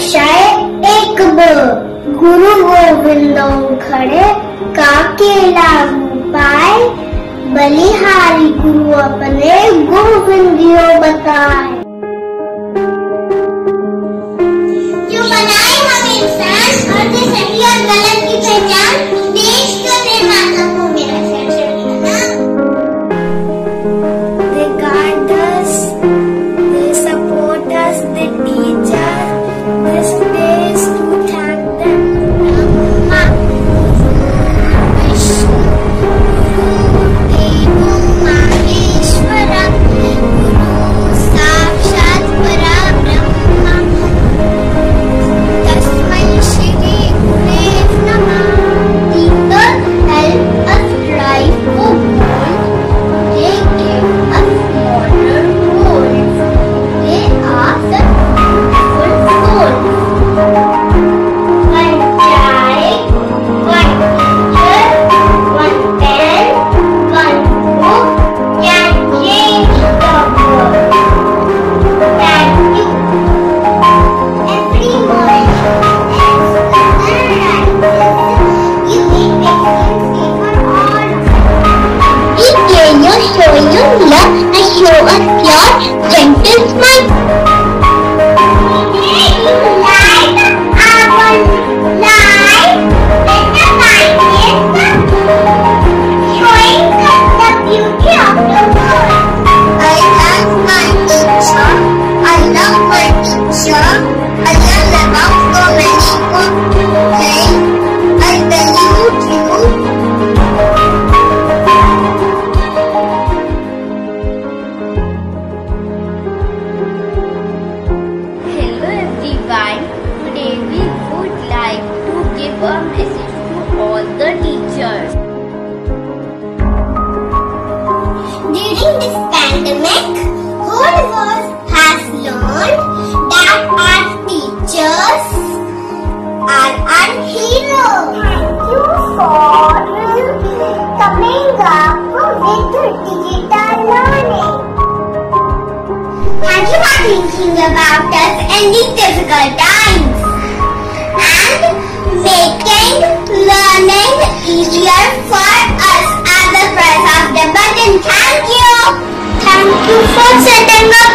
कक्षाए एक ब। गुरु गोविंदों खड़े काके लागू पाए। बलिहारी गुरु अपने गोविंदियों बताए। Hello everyone. Today we would like to give a message to all the teachers. During this pandemic, us in these difficult times and making learning easier for us at the press of the button. Thank you. Thank you for setting up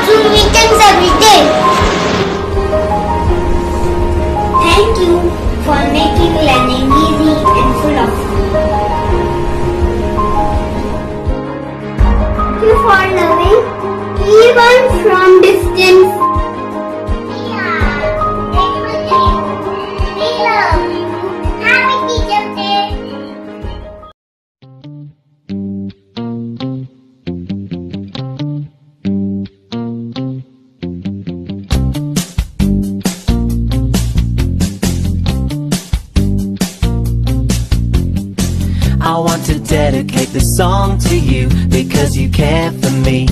to dedicate this song to you because you care for me.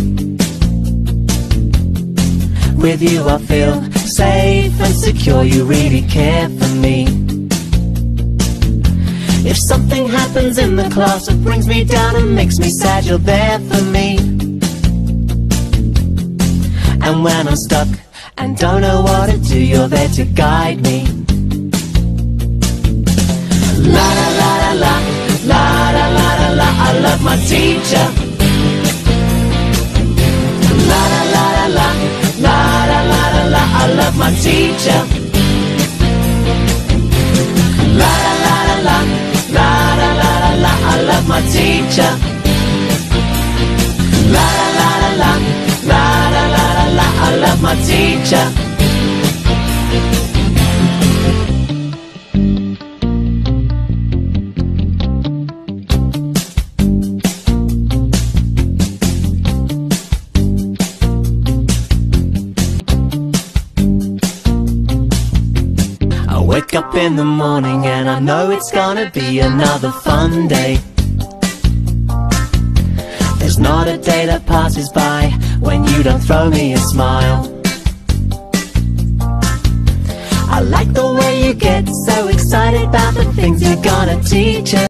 With you I feel safe and secure, you really care for me. If something happens in the class that brings me down and makes me sad, you're there for me. And when I'm stuck and don't know what to do, you're there to guide me. La I love my teacher. La la la la la, la la la la la, I love my teacher. La la la la la, la la la la la, I love my teacher. La la la la la, la la la la la, I love my teacher. Wake up in the morning and I know it's gonna be another fun day. There's not a day that passes by when you don't throw me a smile. I like the way you get so excited about the things you're gonna teach us.